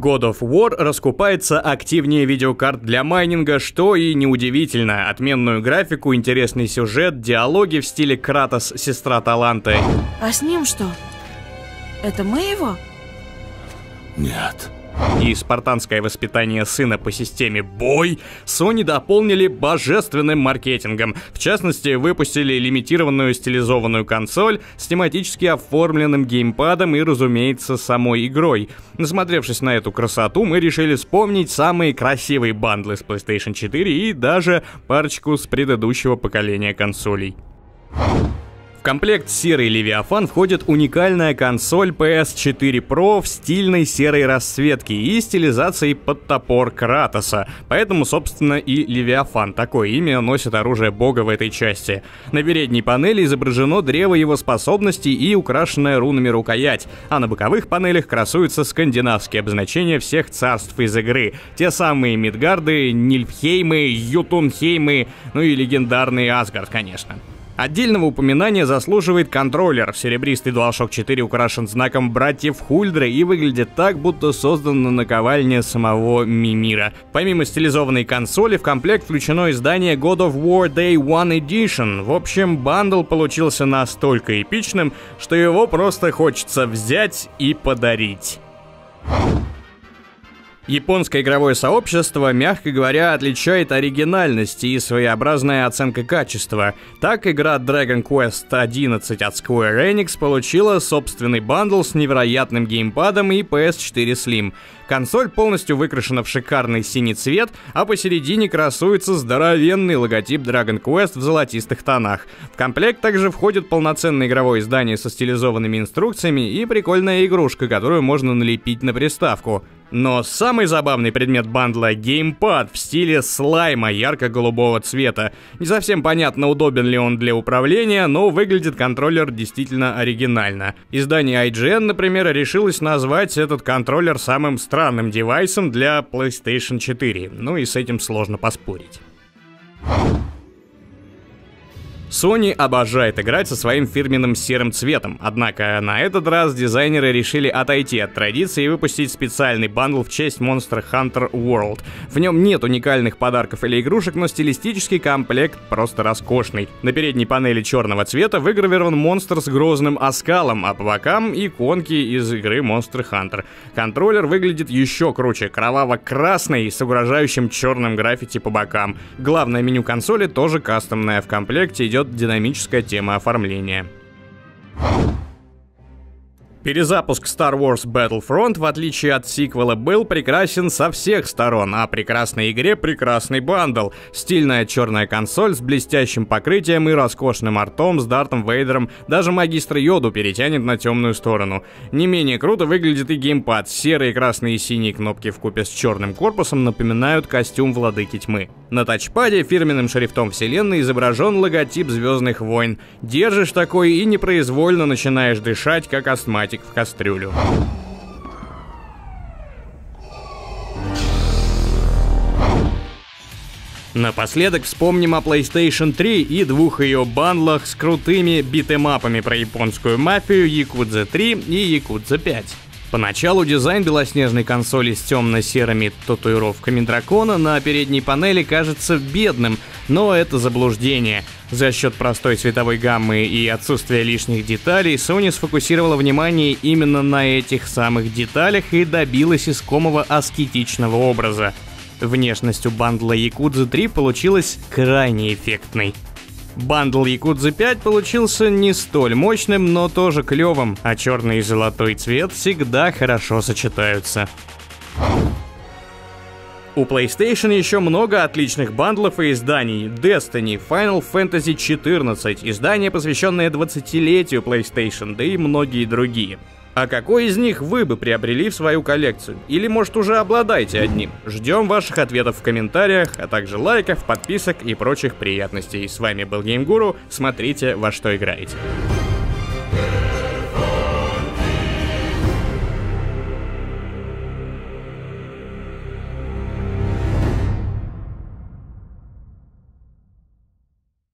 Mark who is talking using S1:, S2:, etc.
S1: God of War раскупается активнее видеокарт для майнинга, что и неудивительно. Отменную графику, интересный сюжет, диалоги в стиле Кратос, сестра таланта.
S2: А с ним что? Это мы его?
S3: Нет
S1: и спартанское воспитание сына по системе «Бой» Sony дополнили божественным маркетингом. В частности, выпустили лимитированную стилизованную консоль с тематически оформленным геймпадом и, разумеется, самой игрой. Насмотревшись на эту красоту, мы решили вспомнить самые красивые бандлы с PlayStation 4 и даже парочку с предыдущего поколения консолей. В комплект серый Левиафан входит уникальная консоль PS4 Pro в стильной серой расцветке и стилизацией под топор Кратоса. Поэтому, собственно, и Левиафан. Такое имя носит оружие бога в этой части. На передней панели изображено древо его способностей и украшенная рунами рукоять, а на боковых панелях красуются скандинавские обозначения всех царств из игры. Те самые Мидгарды, Нильфхеймы, Ютунхеймы, ну и легендарный Асгард, конечно. Отдельного упоминания заслуживает контроллер. Серебристый DualShock 4 украшен знаком братьев Хульдры и выглядит так, будто создан на наковальне самого Мимира. Помимо стилизованной консоли, в комплект включено издание God of War Day One Edition. В общем, бандл получился настолько эпичным, что его просто хочется взять и подарить. Японское игровое сообщество, мягко говоря, отличает оригинальность и своеобразная оценка качества. Так, игра Dragon Quest 11 от Square Enix получила собственный бандл с невероятным геймпадом и PS4 Slim. Консоль полностью выкрашена в шикарный синий цвет, а посередине красуется здоровенный логотип Dragon Quest в золотистых тонах. В комплект также входит полноценное игровое издание со стилизованными инструкциями и прикольная игрушка, которую можно налепить на приставку. Но самый забавный предмет бандла — геймпад в стиле слайма ярко-голубого цвета. Не совсем понятно, удобен ли он для управления, но выглядит контроллер действительно оригинально. Издание IGN, например, решилось назвать этот контроллер самым странным девайсом для PlayStation 4. Ну и с этим сложно поспорить. Sony обожает играть со своим фирменным серым цветом, однако на этот раз дизайнеры решили отойти от традиции и выпустить специальный бандл в честь Monster Hunter World. В нем нет уникальных подарков или игрушек, но стилистический комплект просто роскошный. На передней панели черного цвета выгравирован монстр с грозным оскалом, а по бокам иконки из игры Monster Hunter. Контроллер выглядит еще круче, кроваво-красный с угрожающим черным граффити по бокам. Главное меню консоли тоже кастомное, в комплекте идет идет динамическая тема оформления. Перезапуск Star Wars Battlefront, в отличие от сиквела, был прекрасен со всех сторон, а прекрасной игре прекрасный бандл. Стильная черная консоль с блестящим покрытием и роскошным артом с Дартом Вейдером, даже магистр Йоду перетянет на темную сторону. Не менее круто выглядит и геймпад. Серые, красные и синие кнопки в купе с черным корпусом напоминают костюм Владыки Тьмы. На тачпаде фирменным шрифтом вселенной изображен логотип Звездных войн. Держишь такой и непроизвольно начинаешь дышать, как астматик в кастрюлю. Напоследок вспомним о PlayStation 3 и двух ее бандлах с крутыми битэмапами про японскую мафию Якудза 3 и Якудза 5. Поначалу дизайн белоснежной консоли с темно-серыми татуировками дракона на передней панели кажется бедным, но это заблуждение. За счет простой цветовой гаммы и отсутствия лишних деталей Sony сфокусировала внимание именно на этих самых деталях и добилась искомого аскетичного образа. Внешность у бандла Якудзы 3 получилась крайне эффектной. Бандл Якудзы 5 получился не столь мощным, но тоже клевым, а черный и золотой цвет всегда хорошо сочетаются. У PlayStation еще много отличных бандлов и изданий. Destiny, Final Fantasy XIV, издание, посвященное 20-летию PlayStation, да и многие другие. А какой из них вы бы приобрели в свою коллекцию? Или, может, уже обладаете одним? Ждем ваших ответов в комментариях, а также лайков, подписок и прочих приятностей. С вами был Геймгуру, смотрите, во что играете.